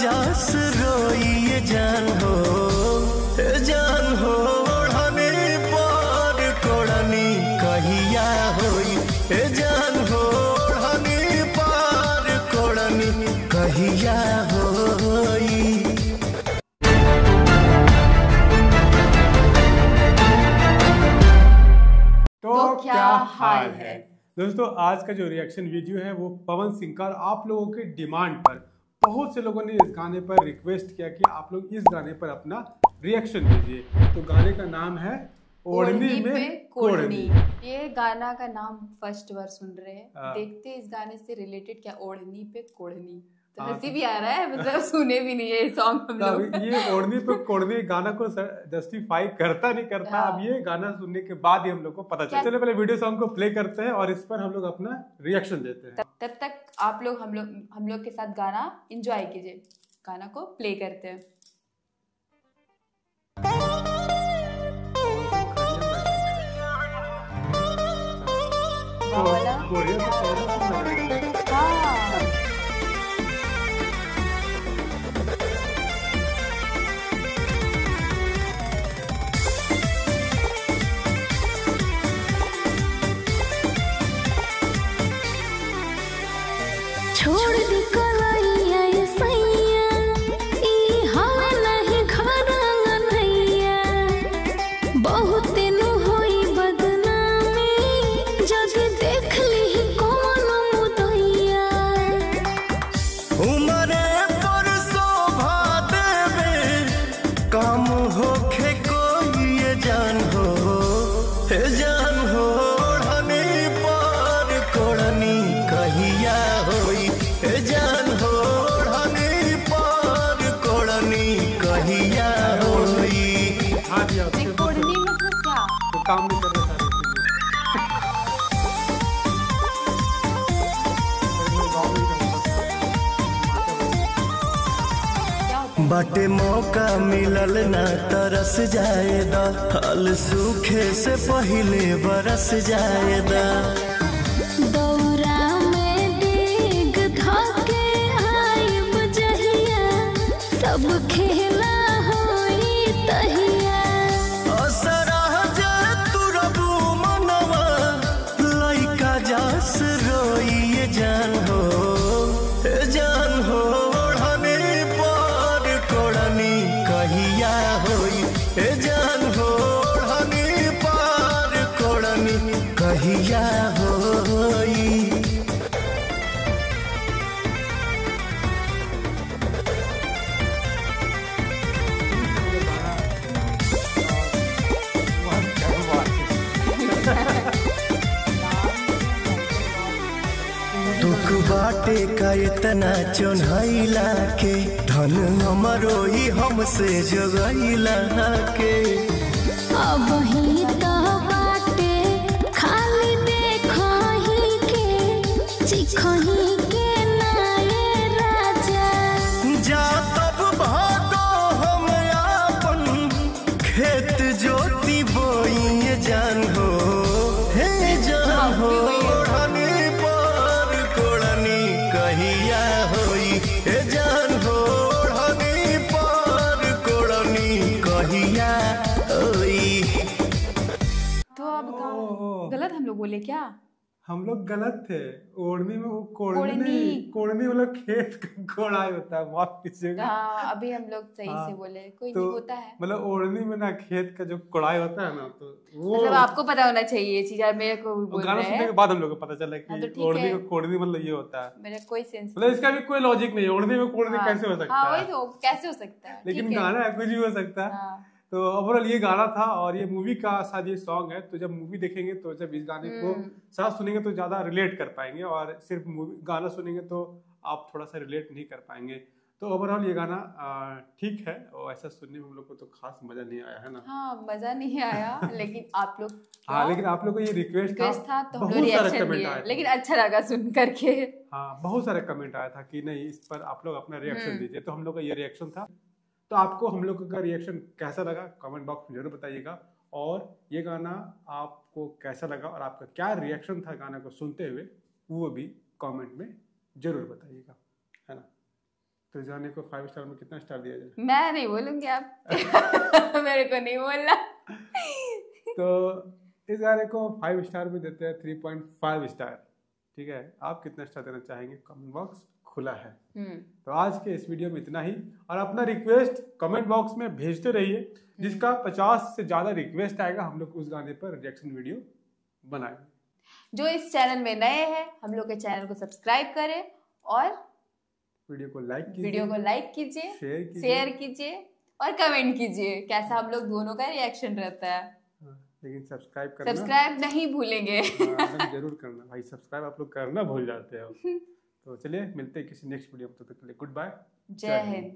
जस रोइए जान हो जान हो ओढ़नी पर कोड़नी कहिया होई। ए जान हो ओढ़नी पर कोड़नी कहिया होई। तो क्या हाल है? दोस्तों आज का जो रिएक्शन वीडियो है वो पवन सिंह का आप लोगों के डिमांड पर। बहुत से लोगों ने इस गाने पर रिक्वेस्ट किया कि आप लोग इस गाने पर अपना रिएक्शन दीजिए। तो गाने का नाम है ओढ़नी में कोढ़नी। ये गाना का नाम फ़र्स्ट बार सुन रहे हैं। हाँ। देखते हैं इस गाने से रिलेटेड क्या ओढ़नी पे कोढ़नी। तो हाँ, हँसी भी आ रहा है मतलब सुने भी नहीं है सॉन्ग हम तो लोग। ये ओढ़नी पे कोढ़नी गाना को जस्टिफाई करता नहीं करता। हाँ। अब ये गाना सुनने के बाद ही हम लोग को पता चला। चलो पहले वीडियो सॉन्ग को प्ले करते हैं और इस पर हम लोग अपना रिएक्शन देते हैं। तब तक आप लोग हम लोग हम लोग के साथ गाना एंजॉय कीजिए। गाना को प्ले करते हैं। वाला? छोड़ दी काम नहीं कर रहे सारे बाटे मौका मिलल ना तरस जाएदा। फल सूखे से पहले बरस जाएदा। दौरा में डेग धके आइब जहिया सब खेला होई तहिया। कहिया होई। बाटे का इतना चोन्हैला के, धन हमरो हमसे जगैला के। अब ही तो गलत हम लोग बोले क्या? हम लोग गलत थे। ओढ़नी में वो कोढ़नी। कोढ़नी। मतलब खेत का कोढ़ाई होता है माफ़ कीजिएगा। हाँ अभी हम लोग सही हाँ, से बोले कोई तो नहीं होता है। मतलब ओढ़नी में ना खेत का जो कोड़ाई होता है ना तो वो मतलब आपको पता होना चाहिए ये चीज़ यार मेरे को भी बोल गाना सुनने के बाद हम लोग को पता चला हाँ, तो कि ओढ़नी है। का कोढ़नी मतलब ये होता है। मेरा कोई सेंस मतलब इसका भी कोई लॉजिक नहीं है ओढ़नी में कोढ़नी हाँ, कैसे हो सकता हाँ वही है तो कैसे हो सकता है? लेकिन गाना कुछ भी हो सकता है। हाँ, तो ओवरऑल ये गाना था और ये मूवी का शायद ये सॉन्ग है तो जब मूवी देखेंगे तो जब इस गाने को हम्म। साथ सुनेंगे तो ज़्यादा रिलेट कर पाएँगे और सिर्फ़ मूवी गाना सुनेंगे तो आप थोड़ा सा रिलेट नहीं कर पाएँगे। तो ओवरऑल ये गाना ठीक है और ऐसा सुनने में हम लोग को तो खास मज़ा नहीं आया है ना? हाँ मज़ा नहीं आया लेकिन आप लोग हाँ लेकिन आप लोग को ये रिक्वेस्ट था था तो बहुत सारे कमेंट आए लेकिन अच्छा लगा सुन करके। हाँ बहुत सारे कमेंट आया था कि नहीं इस पर आप लोग अपना रिएक्शन हम्म। दीजिए तो हम लोग का ये रिएक्शन था। तो आपको हम लोग का रिएक्शन कैसा लगा? कमेंट बॉक्स में ज़रूर बताइएगा। और ये गाना आपको कैसा लगा और आपका क्या रिएक्शन था गाना को सुनते हुए वो भी कमेंट में ज़रूर बताइएगा। है ना? तो इस गाने को फाइव स्टार में कितना स्टार दिया जाए? मैं नहीं बोलूँगी आप। मेरे को नहीं बोलना। तो इस गाने को फाइव स्टार में देते हैं थ्री पॉइंट फाइव स्टार ठीक है? आप कितना स्टार देना चाहेंगे? कमेंट बॉक्स खुला है। हम्म। तो आज के इस वीडियो में इतना ही। और अपना रिक्वेस्ट कमेंट बॉक्स में भेजते रहिए जिसका पचास से ज़्यादा रिक्वेस्ट आएगा हम लोग उस गाने पर रिएक्शन वीडियो बनाएँगे। जो इस चैनल में नए हैं हम लोग के चैनल को सब्सक्राइब करें और वीडियो को लाइक कीजिए। वीडियो को लाइक कीजिए शेयर कीजिए। और कमेंट कीजिए कैसा हम लोग दोनों का रिएक्शन रहता है। हाँ, लेकिन सब्सक्राइब करना सब्सक्राइब नहीं भूलेंगे। हाँ, ज़रूर करना। भाई सब्सक्राइब आप लोग करना भूल जाते हो। तो चलिए मिलते हैं किसी नेक्स्ट वीडियो में तब तक के लिए गुड बाय जय हिंद.